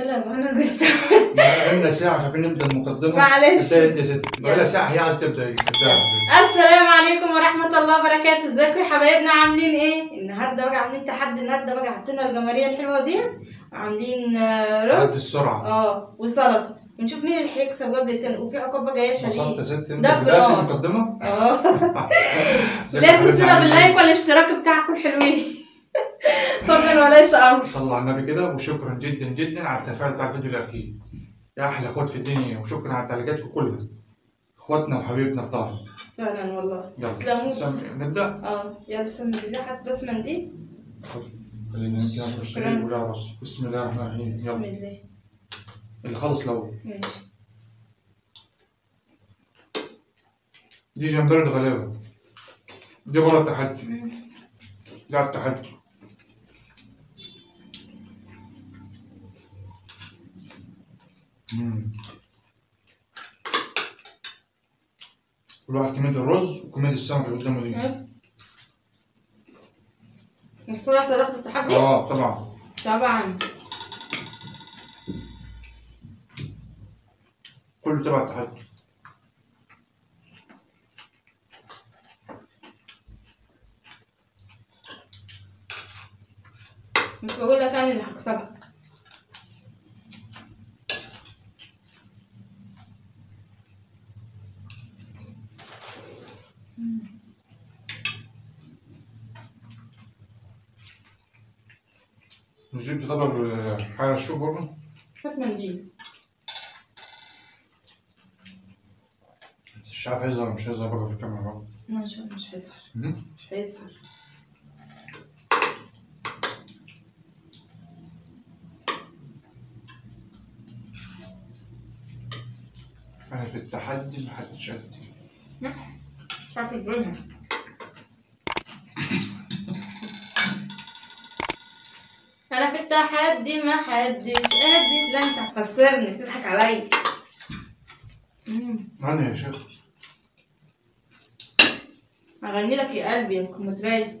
يلا لسه. بقالنا ساعة مش عارفين نبدأ المقدمة. معلش. يا ست. بقالها ساعة هي عايزة تبدأ؟ السلام عليكم ورحمة الله وبركاته. إزيكم يا حبايبنا؟ عاملين إيه؟ النهارده بقى عاملين تحدي النهارده بقى حطينا الجمارية الحلوة دي. وعاملين آه، رز. السرعة. آه وسلطة. ونشوف مين اللي هيكسب قبل التاني وفي عقاب جاية وصلت يا شديد ست ده بدأت برافو. المقدمة؟ آه. لا تنسونا باللايك والاشتراك بتاعكم الحلوين فضلا وليس أمر صلوا على النبي كده وشكرا جدا جدا على التفاعل بتاع الفيديو الأخير. يا أحلى إخوات في الدنيا وشكرا على تعليقاتكم كلها. إخواتنا وحبايبنا في ظهرنا فعلا والله. يلا سم... نبدأ؟ آه يلا سم بالله هات بس منديل خلينا نبدأ نشتري ولا رص بسم الله الرحمن الرحيم. بسم الله. اللي خلص الأول. ماشي. دي جمبري الغلابة. دي بره التحدي. ده التحدي مم. كل واحد كمية الرز وكمية السمك اللي قدامه دي ها؟ السلطة داخل التحدي؟ آه طبعا طبعا كله تبع التحدي مش بقول لك أنا اللي هكسبك مش جبت طبق الشوك برضه هات منديل مش عارف هيظهر مش هيظهر بقى في الكاميرا بقى. ماشي مش هيظهر. مش هيظهر أنا في التحدي محدش قدي. مش عارفة تقولها أنا في التحدي ما حدش قدي لا انت هتخسرني. بتضحك عليا. أنا يا شيخ. هغني لك يا قلبي يا كمتراي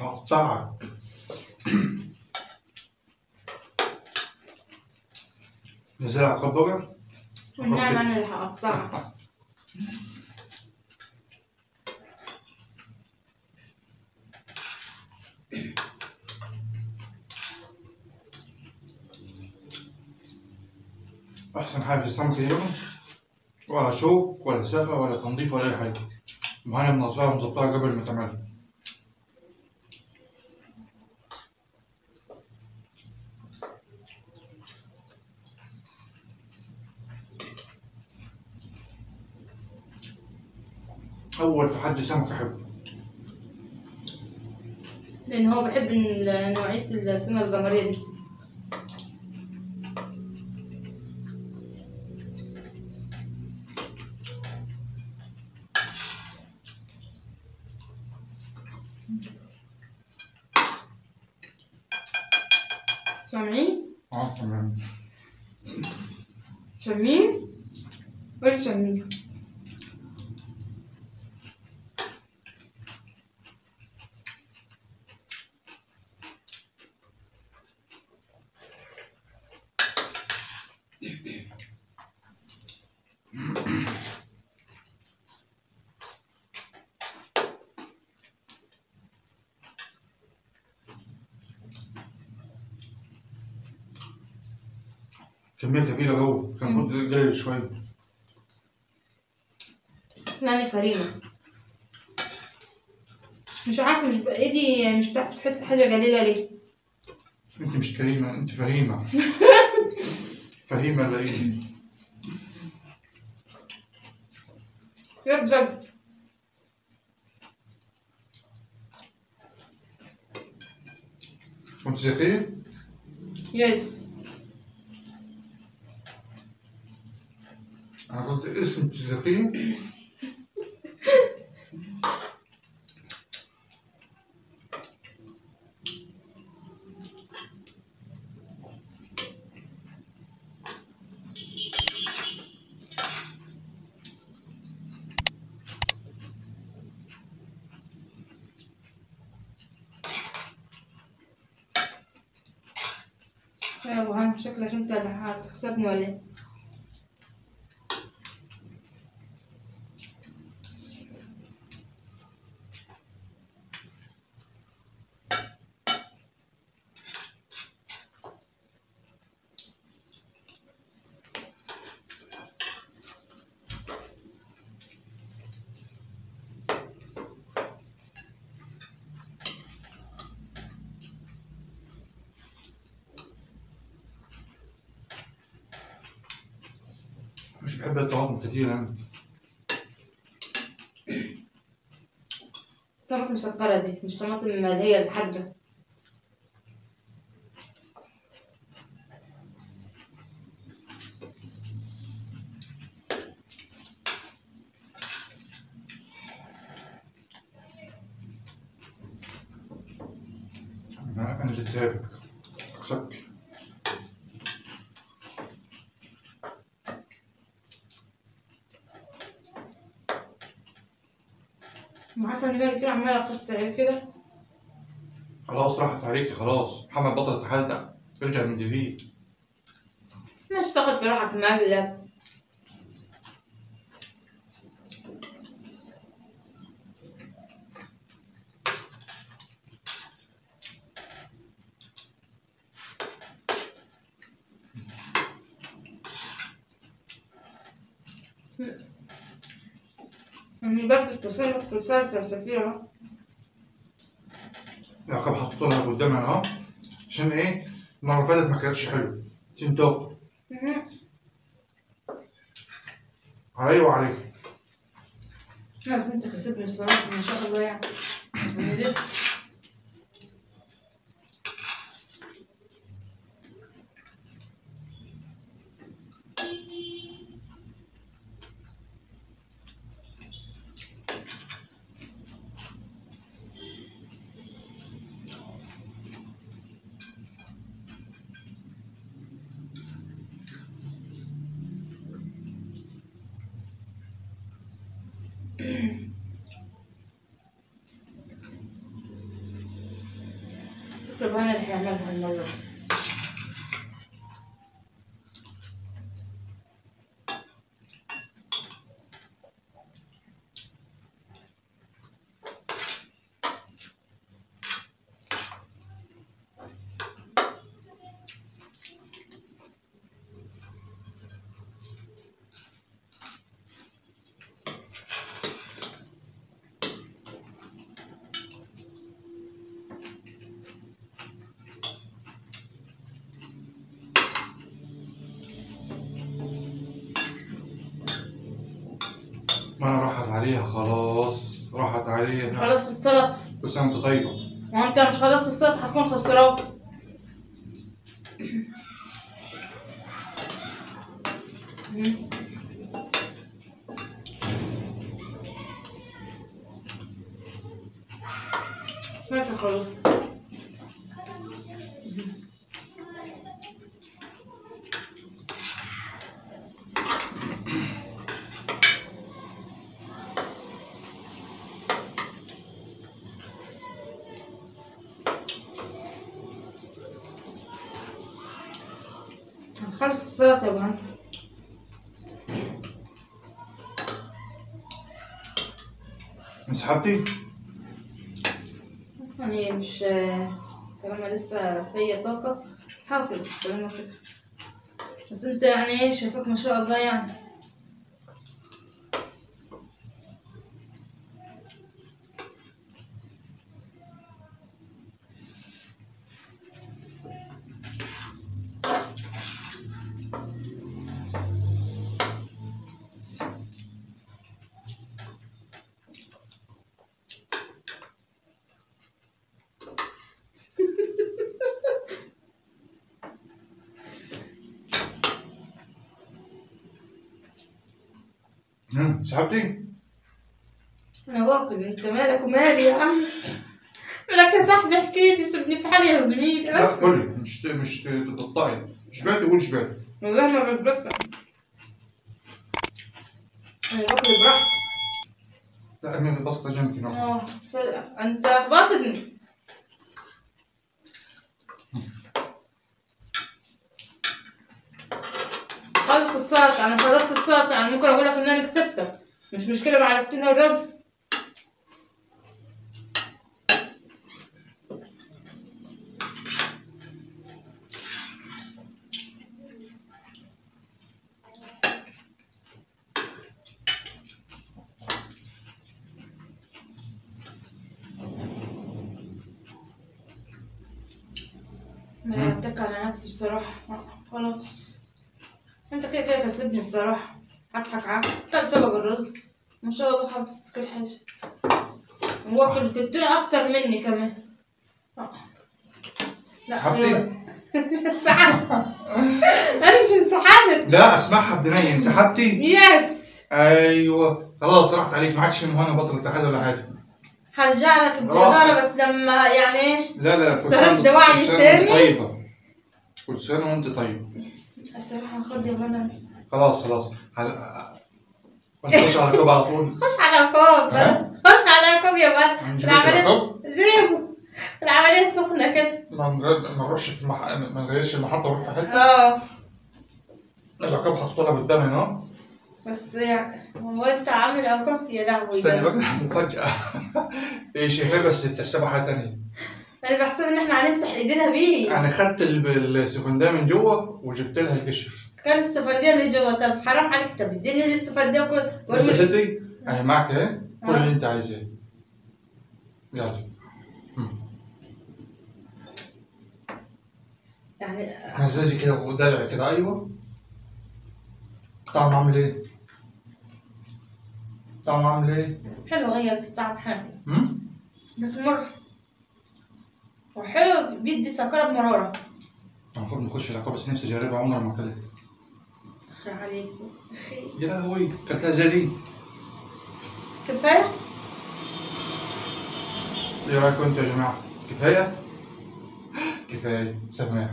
هقطعك نزل عقاب بقى؟ والنعمة أنا اللي هقطعها أحسن حاجة في السمك اليوم؟ ولا شوك ولا سفة ولا تنظيف ولا أي حاجة. معانا منظفها ومظبطها قبل ما تعملها. أول تحدي سمك أحبه لأن هو بحب ال- نوعية التونة الجمرية دي سامعين؟ آه تمام شامين؟ قول شامين كمية كبيرة جوه كان المفروض تقلل شوية. اسناني كريمة. مش عارفة مش ب- إيدي مش بتعرف تحط حاجة قليلة ليه؟ أنت مش كريمة أنت فهيمة. فهيمة لئيم لا بجد كنت ذكية؟ يس قلت اسم أبو هاني شكلك أنت اللي هتكسبني ولا بحب الطماطم كتير طماطم مسكرة دي مش طماطم اللي هي الحادقة أنا أنا اللي سابق كسبت ما عارفة اني بقالي كتير عمالة اقص كده؟ خلاص راحت عليكي خلاص. محمد بطل ده ارجع من جديد مش تاخد في روحك مقلب أنا باكل التسلق تسلسل كثيرة العقاب حطيته لها قدامي أنا أهو. عشان إيه؟ المرة اللي فاتت ما كانتش حلوة. عشان تاكل عليا وعليك. لا بس أنت كسبني بصراحة ما شاء الله يعني. لسه شكرا بقى أنا اللي ما أنا راحت عليها خلاص راحت عليها. خلصت السلطة كل وأنت طيبة وانت مش خلصت السلطة هتكون خسران. خلاص هنخلص انسحبتي؟ يعني مش طالما لسه فيا طاقة حافظ بس أنت يعني إيه شايفك ما شاء الله يعني امم سحبتي؟ أنا باكل أنت مالك ومالي يا عم؟ لك يا صاحبي احكي لي سيبني في حالي يا زميلي لا بس. كلي مش مش تقطعي شبعتي قول شبعتي والله ما بتبسم أنا باكل براحتي. لا ارمي البسطة جنبك ناخذ آه صدق. أنت خبطتني خلص السلطة أنا خلصت السلطة يعني ممكن أقول لك إن أنا كسبتك. مش مشكلة معلقتين الرز. أنا اتك على نفسي بصراحة. آه، خلاص. كده كده كسبني بصراحة. هضحك معاك. كلت طبق الرز. ما شاء الله خلصت كل حاجة. وآكل. كتير أكتر مني كمان. آه. لا انسحبت أنا مش انسحبت. لا اسمعها بدنيا انسحبتي؟ يس. أيوه. خلاص راحت عليك. ما عادش مهنا بطلت حاجة ولا حاجة. هرجع لك بجدارة بس لما يعني لا لا كل سنة؟ وأنت طيبة. كل سنة وأنت طيب الصراحة خد يا بنا خلاص خلاص. هل... بس خش على كوب على طول؟ خش على ها؟ خش على عقاب يا بنا مش العملية جيبه العملية سخنة كده. ما ما نروحش في المح... ما نغيرش المحطة ونروح في حتة. آه. العقاب حطوا لها قدامي هنا. بس يعني هو انت عامل عقاب يا لهوي استني. بقى مفاجأة. إيه شايفاه بس تحسبها حاجة ثانية أنا بحسب إن إحنا هنمسح إيدينا بيه. أنا خدت ال- السفنديه من جوه وجبت لها القشر كان الاستفندية اللي جوا طب حرام عليك. طب اديني الاستفندية وكل بص يا ستي أهي معك أهي. كل. اللي أنت عايزاه يلا. يعني مزاجي كده ودلع كده. أيوه. طعم عامل إيه؟ طعم عامل إيه؟ حلو. غير طعم حلو؟ بس مر وحلو بيدي سكرة بمرارة المفروض نخش العقاب بس نفسي أجربها عمري ما أكلتها. أخي عليك يا لهوي أكلتها زي دي؟ كفاية؟ إيه رايكم أنتوا يا جماعة؟ كفاية؟ كفاية سماح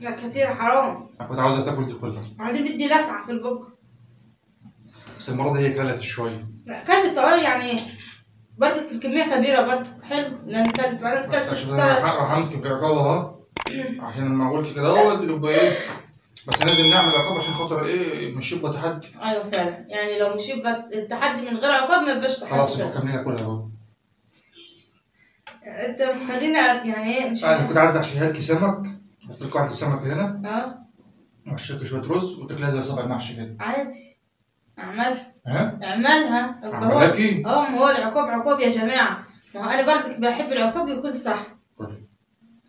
لا كتير حرام. أنا كنت عاوزها تاكل دي كلها. بعدين بدي لسعة في البق. بس المرة دي هي كلت شوية. لا كانت طوال يعني برضك الكمية كبيرة برضك حلو. لأن كانت بعدين بس عشان أنا رحمتك في عقابها عشان لما أقول كده اهوت يبقى إيه؟ بس لازم نعمل عقاب عشان خاطر إيه؟ مش يبقى تحدي. أيوه فعلا. يعني لو مش يبقى التحدي من غير عقاب ما يبقاش تحدي خلاص يبقى. كمليها كلها بقى أنت بتخلينا يعني إيه؟ مش أنا كنت عايز احشيها لك سمك. أحط لك واحدة سمك هنا. آه. واحشي لك شوية رز وتاكلها زي صبع المحشي كده. عادي. أعملها. ها؟ اعملها يبقى هو اعملها لكي آه ما هو العقاب عقاب يا جماعة. ما هو أنا برضك بحب العقاب يكون صح.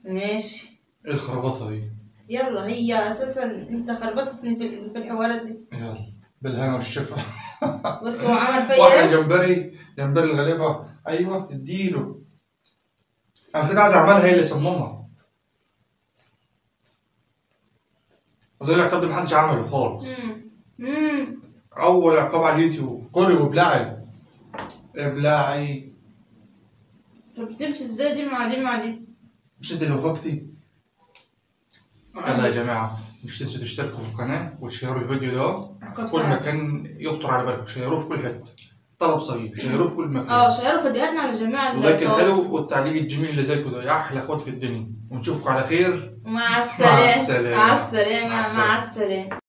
ماشي. إيه الخربطه دي يلا هي أساسا أنت خربطتني في ال- في الحوارات دي. يلا. بالهنا والشفا. بس هو عمل فيا واحدة إيه؟ جمبري جمبري الغليبه أيوه اديله. أنا كنت عايز اعملها هي اللي صممها. أظن العقاب ده محدش عمله خالص. مم. أول عقاب على اليوتيوب. كوري وبلعي ابلعي. طب بتمشي إزاي دي؟ مع دي مع دي. مش انت اللي وافقتي يلا يا جماعة مش تنسوا تشتركوا في القناة وتشيروا الفيديو ده. في كل. مكان يخطر على بالكم. شيروه في كل حتة. طلب صغير. شيروه في كل مكان. آه شيروا فيديوهاتنا على جميع اللايك. الحلو والتعليق الجميل اللي زيكم ده. يا أحلى أخوات في الدنيا. ونشوفكم على خير. مع السلامة. السلامة. مع السلامة. مع السلامة. مع السلامة.